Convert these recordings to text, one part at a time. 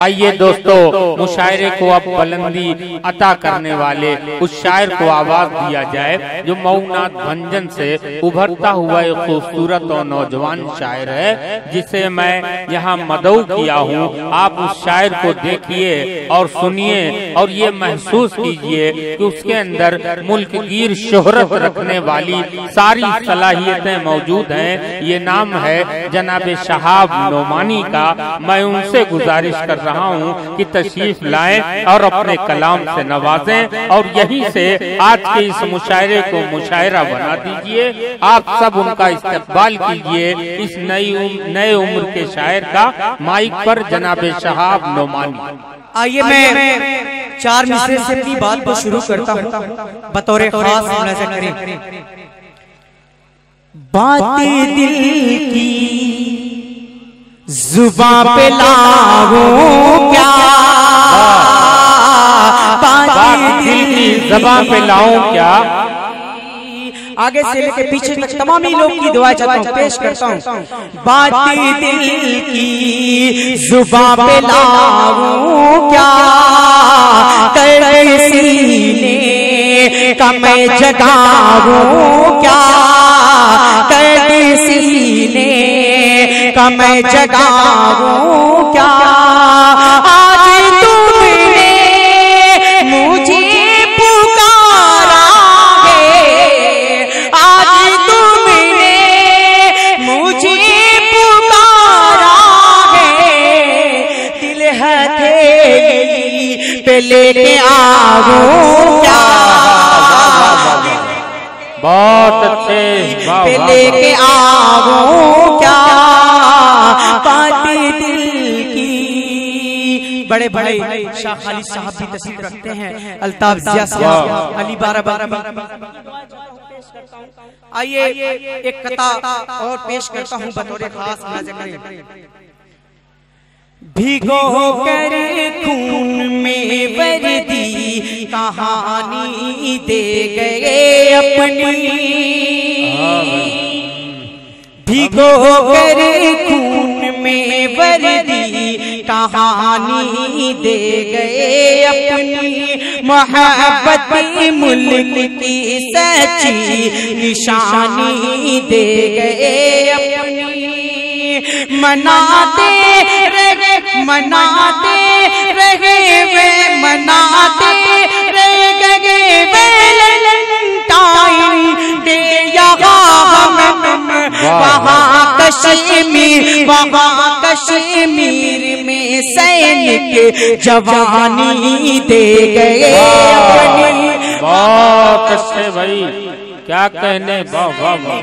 आइए दोस्तों मुशायरे को अब बुलंदी अता करने वाले उस शायर को आवाज़ दिया जाए जो मऊनाथ भंजन से उभरता हुआ एक खूबसूरत और नौजवान शायर है जिसे मैं यहाँ मदऊ किया हूँ। आप उस शायर को देखिए और सुनिए और ये महसूस कीजिए कि उसके अंदर मुल्क गिर शोहरत रखने वाली सारी सलाहियतें मौजूद हैं। ये नाम है जनाब शहाब नोमानी का। मैं उनसे गुजारिश कर रहा रहा हूँ कि तशरीफ़ लाएँ और अपने कलाम से नवाजें और यहीं से आज के इस मुशायरे को मुशायरा बना दीजिए। आप सब उनका इस्तेमाल कीजिए इस नई नए उम्र के शायर का माइक पर जनाब शहाब नोमानी। आइए मैं चार मिसरे से अपनी बात को शुरू करता हूँ। बतौर खास नज़र करें। बातें दिल की जुबा पे लागो क्या? बात दिल की जबान पे लाऊं क्या? आगे से लेके पीछे तक तमाम ही लोग की दुआ चाहता हूँ पेश करता हूँ। बात दिल की जुबा पे लाऊं क्या? कर सीने का मैं जगाऊं का मैं जगाऊं क्या? आज तुमने मुझे पुकारा है। आज तुमने मुझे पुकारा है। दिल हथेली पे लेके आओ क्या? बहुत अच्छे। पे लेके आओ क्या? दिल की। बड़े बड़े शाह खालिद साहब भी तस्वीर रखते हैं। अल्ताफ जिया साहब अली बारह बारह आइए एक कथा और पेश करता हूँ बतौर खास भिगो कर खून में वर्दी कहानी दे गए अपनी। भिगो कर खून में वर्दी कहानी दे गए अपनी मोहब्बत मुल्क की सच्ची निशानी दे गए अपनी। मनाते रहे मनाते रहे वे मनाते रह गए वैलेंटाइन डे यहाँ हम वहाँ कश्मीर वहाँ कश्मीर में सैनिक जवानी दे गए अपनी। भाई क्या कहने वाह वाह वाह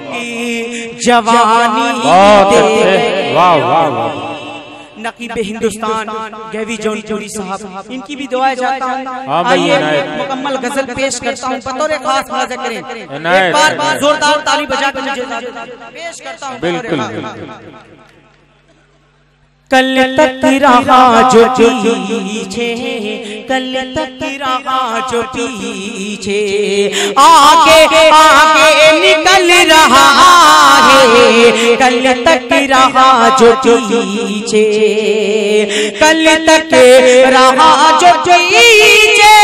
जवानी बहुत दे गए। वाह वाह वाह। नकीब हिंदुस्तान गैवी जौनपुरी साहब। इनकी भी दुआएँ चाहता हाँ। हूँ। आइए मुकम्मल गज़ल पेश करता हूँ बतौर खास हाजिर करें। एक बार। जोरदार ताली बजा कर मुझे पेश करता हूँ। बिल्कुल कल तक रहा जो पीछे कल तक रहा जो पीछे आगे आगे निकल रहा है कल तक रहा जो पीछे कल तक रहा जो पीछे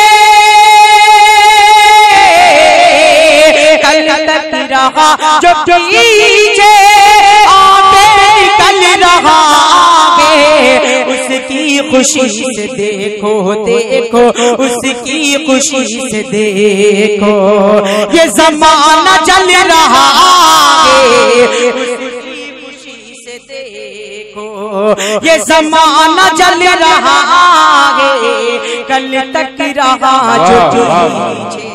कल तक रहा जो पीछे निकल रहा उसकी खुशी से देखो देखो उसकी खुशी से देखो ये जमाना चल रहा उसकी खुशी से देखो ये जमाना चल रहा है कल तक रहा जो पीछे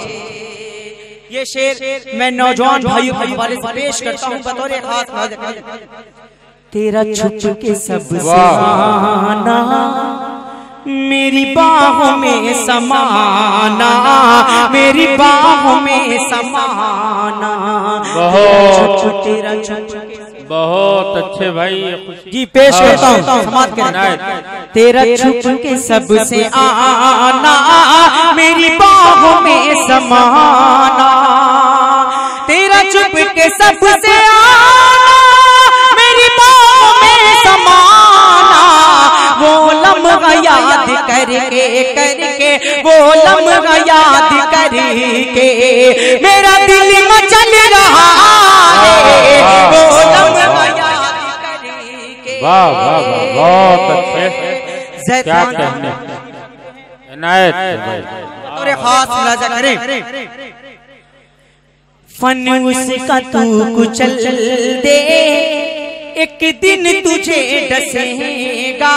ये शेर मैं नौजवान भाइयों के हवाले से पेश करता हूँ बतौर खास तेरा छुप के सबसे वाह। आना मेरी बाहों में समाना मेरी बाहों में समाना। बहुत। बहुत अच्छे भाई जी पेश हाँ, करता हूँ समाप्त कर इनायत। तेरा छुप के सबसे आना मेरी बाहों में समाना। तेरा छुप के सबसे आना मेरी बाहों में समाना। वो लम्हा याद करके करके वो लम्हा याद करके मेरा दिल वाह वाह वाह बहुत अच्छे। क्या कहने। इनायत और खास मुलाजा करें। फन उसका तू कुचल दे। एक दिन तुझे डसेगा।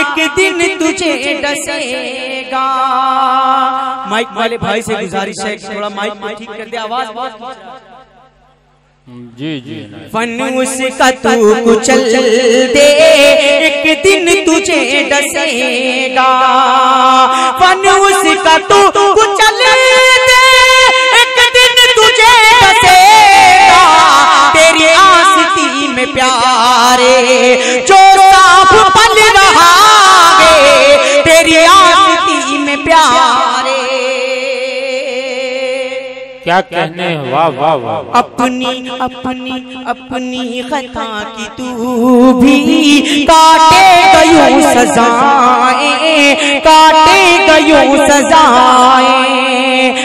एक दिन तुझे डसेगा। माइक वाले भाई से गुजारिश है थोड़ा माइक को ठीक कर दे। आवाज़ बहुत जी जी। फन उसका तू कुचल दे। एक दिन तुझे डसेगा। फन उसका तू कुचल दे। एक दिन तुझे डसेगा। तेरी आस्ती में प्यारे। क्या कहने वाह वाह वाह। अपनी अपनी अपनी खता की तू भी काटे गयो सजाए काटे गयो सजाए।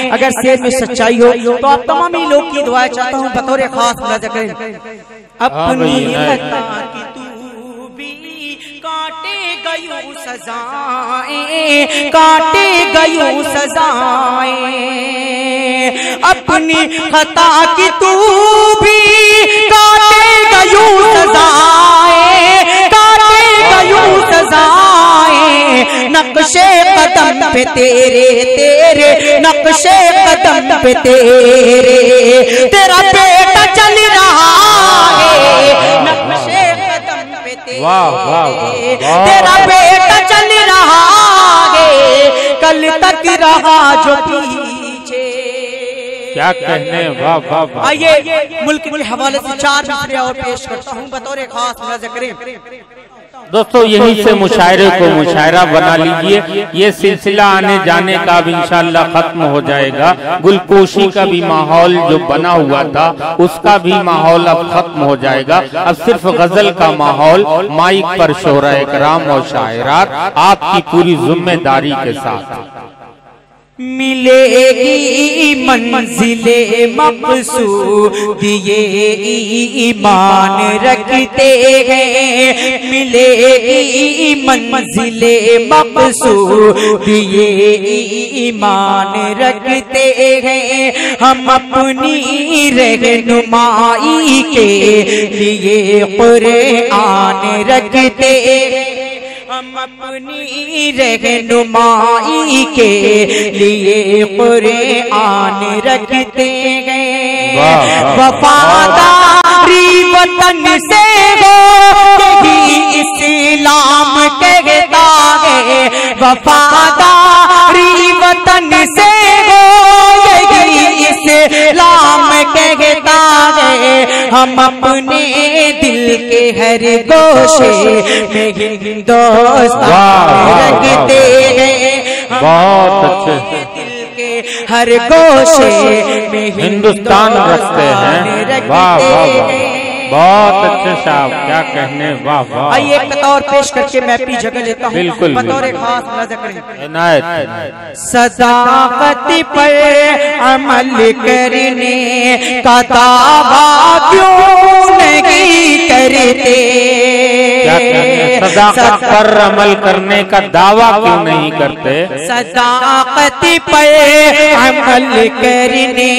अगर शेर में सच्चाई हो तो आप तमाम ही लोग की दुआ चाहता हूँ बतौर खास करें। अपनी हाँ। खता की काटे गयो सजाए काटे गयो सजाए। अपनी खता की तू भी काटे गयो सजाए। काटे गयो सजाए। नक्शे कदम पे तेरे तेरे नक्शे कदम पे तेरे। तेरा। तेरे बेटा चल रहा है कल तक रहा जो पीछे। क्या कहने वाह वाह वाह आइए मुल्क के हवाले से चार मिसरे और पेश करता हूँ बतौर खास करें दोस्तों यहीं से मुशायरे को मुशायरा बना लीजिए। ये सिलसिला आने जाने का अब इंशाल्लाह खत्म हो जाएगा। गुलकोशी का भी माहौल जो बना हुआ था उसका भी माहौल अब खत्म हो जाएगा। अब सिर्फ़ गज़ल का माहौल माइक पर शोरा कराम और शायरात आपकी पूरी ज़िम्मेदारी के साथ। मिलेगी मंजिले मकसूद ये ईमान रखते हैं। मिलेगी मंजिले मकसूद ये ईमान रखते हैं। हम अपनी रहनुमाई के लिए कुरान रखते हम अपनी रहनुमाई के लिए पूरे आन रखते हैं। वफादारी वतन से हो यही इस्लाम कहता है। वफादारी वतन से हो यही इस्लाम कहता है। हम अपने दिल के हर गोशे में हिंदुस्तान रखते हैं। बहुत अच्छे। दिल के हर गोशे में हिंदुस्तान रखते हैं। वाह वाह बहुत अच्छे साहब क्या कहने वाह वाह। आइए एक और पेश करके मैं अपनी जगह लेता हूँ। बिल्कुल, बतौर। खास नज़र इनायत। पर अमल करने का दावा क्यों नहीं करते। सदाकत पर अमल करने का दावा क्यों नहीं करते? सदाकत पर अमल करने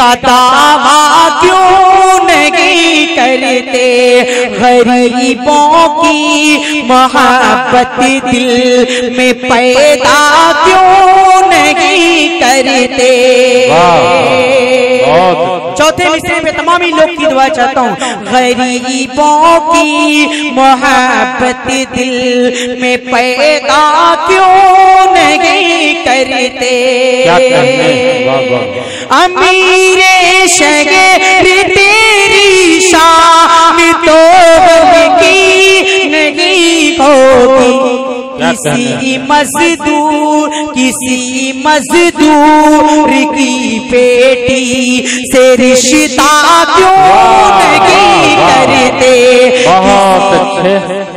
का दावा क्यों नहीं करते? गरीबों की मोहब्बत दिल में पैदा क्यों नहीं करते? चौथे मिसरे में तमामी लोग की दुआ चाहता हूँ। गरीबों की मोहब्बत दिल में पैदा क्यों नहीं करते। अमीर शहर तेरी शान किसी मजदूर किसी मजदूर की पेटी से रिश्ता क्यों नहीं करते? बहुत अच्छे।